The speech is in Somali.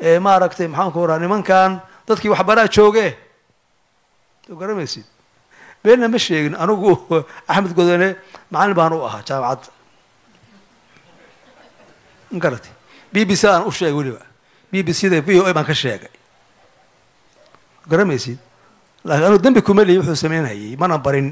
ee maaragtay maxaan ku raha nimankan dadkii waxbaraa jooge. Soo garamaysid beenna ma sheegin anigu axmed godone macallin baan u ahaa jaamacadda ma garatay b b c aan u sheegay weliba. B b c da v o a baan ka sheegay. Garamaysid laakiin anigu dembi kuma lihi wuxuu samaynayay mana barin.